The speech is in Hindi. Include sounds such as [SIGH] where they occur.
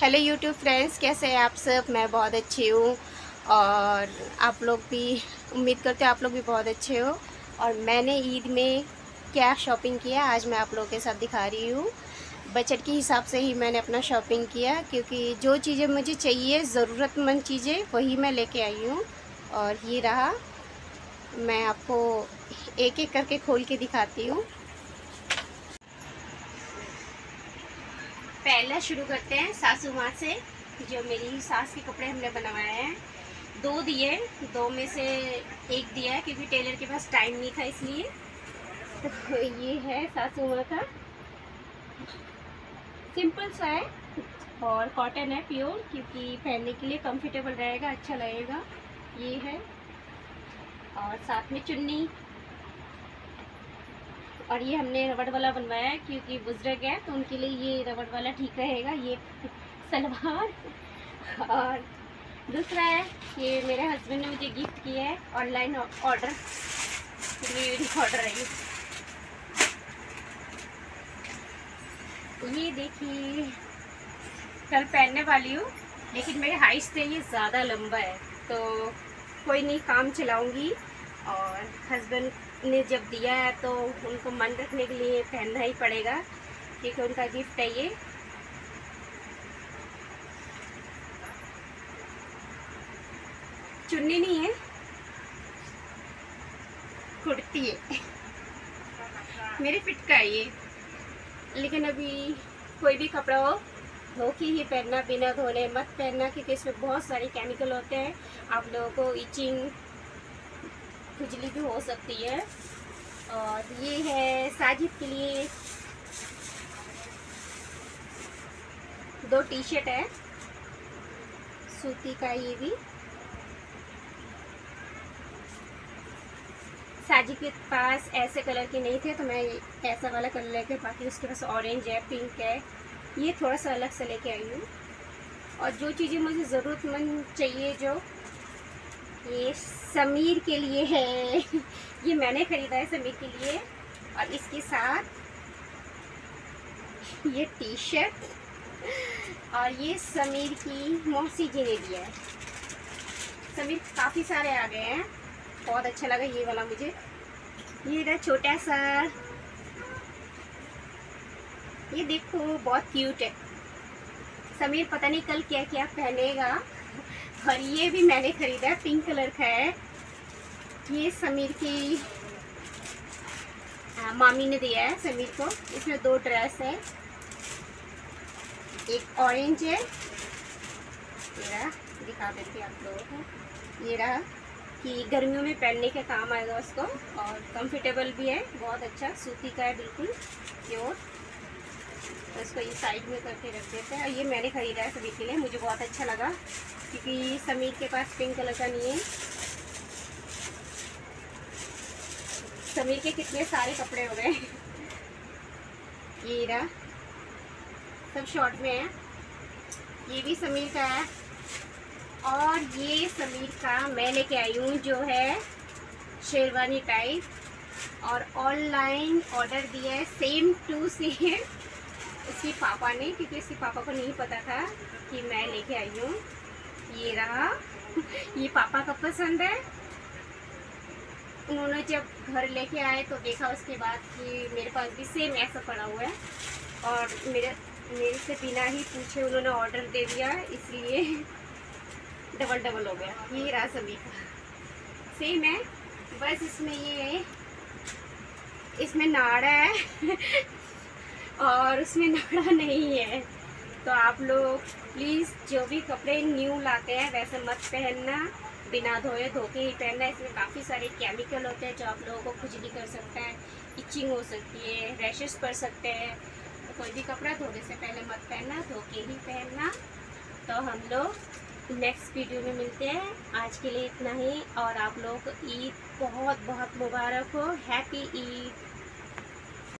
हेलो यूट्यूब फ्रेंड्स कैसे हैं आप सब? मैं बहुत अच्छी हूँ और आप लोग भी, उम्मीद करते हो आप लोग भी बहुत अच्छे हो। और मैंने ईद में क्या शॉपिंग किया, आज मैं आप लोगों के साथ दिखा रही हूँ। बजट के हिसाब से ही मैंने अपना शॉपिंग किया, क्योंकि जो चीज़ें मुझे चाहिए, ज़रूरतमंद चीज़ें, वही मैं लेके आई हूँ। और ये रहा, मैं आपको एक एक करके खोल के दिखाती हूँ। पहला शुरू करते हैं सासू माँ से, जो मेरी सास के कपड़े हमने बनवाए हैं। दो दिए, दो में से एक दिया है, क्योंकि टेलर के पास टाइम नहीं था इसलिए। तो ये है सासू माँ का। सिंपल सा है, और कॉटन है प्योर, क्योंकि पहनने के लिए कंफर्टेबल रहेगा अच्छा लगेगा। ये है, और साथ में चुन्नी। और ये हमने रबड़ वाला बनवाया है, क्योंकि बुज़ुर्ग है तो उनके लिए ये रबड़ वाला ठीक रहेगा, ये सलवार। और दूसरा है, ये मेरे हस्बैंड ने मुझे गिफ्ट किया है ऑनलाइन ऑर्डर ऑर्डर है ये। देखिए, कल पहनने वाली हूँ, लेकिन मेरे हाइट से ये ज़्यादा लंबा है तो कोई नहीं, काम चलाऊँगी। और हस्बैंड ने जब दिया है तो उनको मन रखने के लिए पहनना ही पड़ेगा क्योंकि उनका गिफ्ट है ये। चुन्नी नहीं है, कुर्ती है। मेरे फिट का है ये। लेकिन अभी कोई भी कपड़ा हो धो के ही पहनना, बिना धोने मत पहनना, क्योंकि इसमें बहुत सारे केमिकल होते हैं। आप लोगों को इचिंग खुजली भी हो सकती है। और ये है साजिद के लिए दो टी शर्ट है, सूती का ये भी। साजिद के पास ऐसे कलर के नहीं थे तो मैं ऐसा वाला कलर लेके, बाकी उसके पास ऑरेंज है पिंक है। ये थोड़ा सा अलग से लेके आई हूँ। और जो चीज़ें मुझे ज़रूरतमंद चाहिए, जो ये समीर के लिए है। ये मैंने ख़रीदा है समीर के लिए। और इसके साथ ये टी शर्ट और ये समीर की मौसी जी ने दिया है। समीर काफ़ी सारे आ गए हैं। बहुत अच्छा लगा ये वाला मुझे। ये रहा छोटा सा। ये देखो, बहुत क्यूट है। समीर पता नहीं कल क्या क्या पहनेगा। और ये भी मैंने ख़रीदा है पिंक कलर का है। ये समीर की आ, मामी ने दिया है समीर को। इसमें दो ड्रेस है। एक ऑरेंज है। रहा दिखा देती आप लोगों को। ये रहा कि गर्मियों में पहनने के काम आएगा उसको। और कंफर्टेबल भी है बहुत अच्छा सूती का है बिल्कुल प्योर इसको ये साइड में करके रख देते हैं। और ये मैंने ख़रीदा है सभी के लिए। मुझे बहुत अच्छा लगा, क्योंकि समीर के पास पिंक कलर का नहीं है। समीर के कितने सारे कपड़े हो गए। ये रहा। सब शॉर्ट में है। ये भी समीर का है। और ये समीर का मैं लेके आई हूँ जो है, शेरवानी टाइप। और ऑनलाइन ऑर्डर दिया है। सेम टू सेम इसके पापा ने, क्योंकि इसके पापा को नहीं पता था कि मैं लेके आई हूँ। ये रहा। [LAUGHS] ये पापा का पसंद है। उन्होंने जब घर लेके आए तो देखा उसके बाद कि मेरे पास भी सेम ऐसा पड़ा हुआ है। और मेरे मेरे से बिना ही पूछे उन्होंने ऑर्डर दे दिया, इसलिए [LAUGHS] डबल डबल हो गया। ये रहा सभी का। सेम है। बस इसमें ये इसमें नाड़ा है। [LAUGHS] और उसमें नाड़ा नहीं है। तो आप लोग प्लीज़ जो भी कपड़े न्यू लाते हैं, वैसे मत पहनना। बिना धोए धो के ही पहनना। इसमें काफ़ी सारे केमिकल होते हैं जो आप लोगों को खुजली कर सकता है। इचिंग हो सकती है रैशेस पड़ सकते हैं। तो कोई भी कपड़ा धोने से पहले मत पहनना धो के ही पहनना। तो हम लोग नेक्स्ट वीडियो में मिलते हैं। आज के लिए इतना ही। और आप लोग ईद बहुत बहुत मुबारक हो। हैप्पी ईद